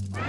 Bye.